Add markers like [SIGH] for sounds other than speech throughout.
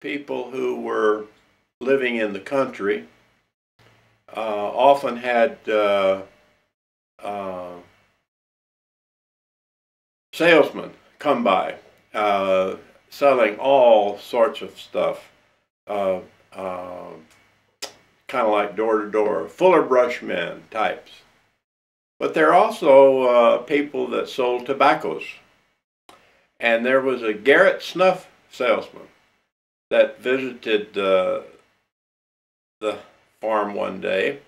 people who were living in the country uh, often had uh, uh, salesmen come by uh, selling all sorts of stuff, uh, uh, kind of like door to door, fuller brush men types. But there are also people that sold tobaccos. And there was a Garrett snuff salesman that visited uh, the farm one day,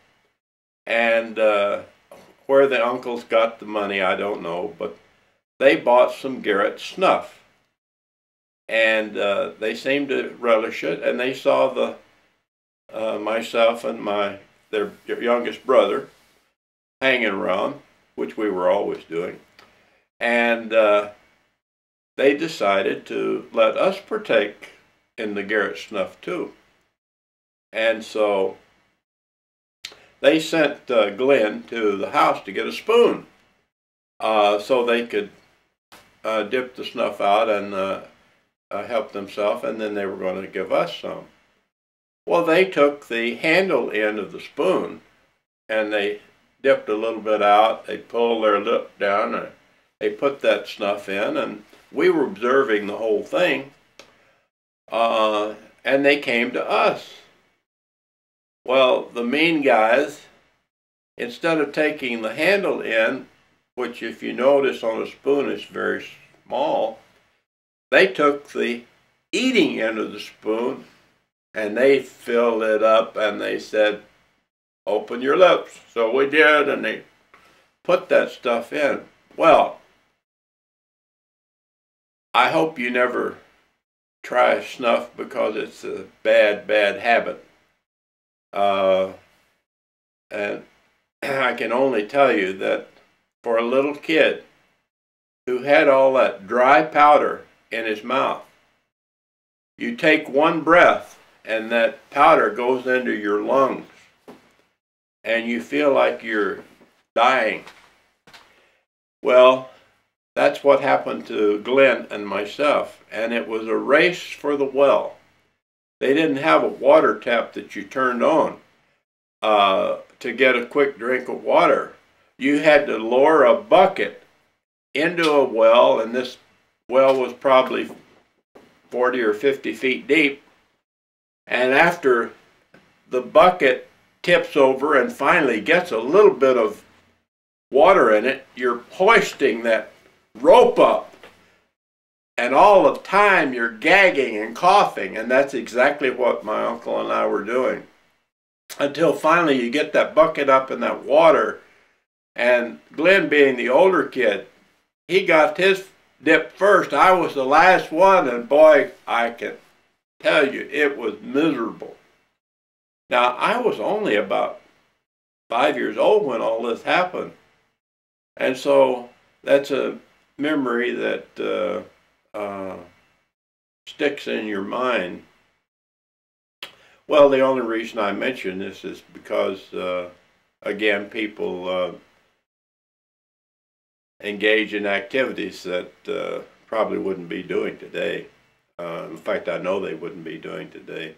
and uh, where the uncles got the money, I don't know, but they bought some Garrett snuff. And uh, they seemed to relish it, and they saw the uh, myself and my their youngest brother hanging around, which we were always doing, and uh, they decided to let us partake in the Garrett snuff too. And so they sent uh, Glenn to the house to get a spoon uh, so they could uh, dip the snuff out and uh, uh, help themselves, and then they were going to give us some. Well, they took the handle end of the spoon and they dipped a little bit out. They pulled their lip down and they put that snuff in, and we were observing the whole thing. Uh, and they came to us. Well, the mean guys, instead of taking the handle in, which if you notice on a spoon is very small, they took the eating end of the spoon and they filled it up and they said, open your lips. So we did and they put that stuff in. Well, I hope you never try snuff because it's a bad, bad habit. Uh, and [CLEARS THROAT] I can only tell you that for a little kid who had all that dry powder in his mouth, you take one breath and that powder goes into your lungs and you feel like you're dying. Well, that's what happened to Glenn and myself, and it was a race for the well. They didn't have a water tap that you turned on uh, to get a quick drink of water. You had to lower a bucket into a well, and this well was probably 40 or 50 feet deep. And after the bucket tips over and finally gets a little bit of water in it, you're hoisting that rope up. And all the time you're gagging and coughing, and that's exactly what my uncle and I were doing. Until finally you get that bucket up in that water, and Glenn being the older kid, he got his dip first. I was the last one, and boy, I can tell you, it was miserable. Now, I was only about five years old when all this happened. And so that's a memory that uh, uh, sticks in your mind. Well, the only reason I mention this is because, uh, again, people uh, engage in activities that uh, probably wouldn't be doing today. Uh, in fact, I know they wouldn't be doing today.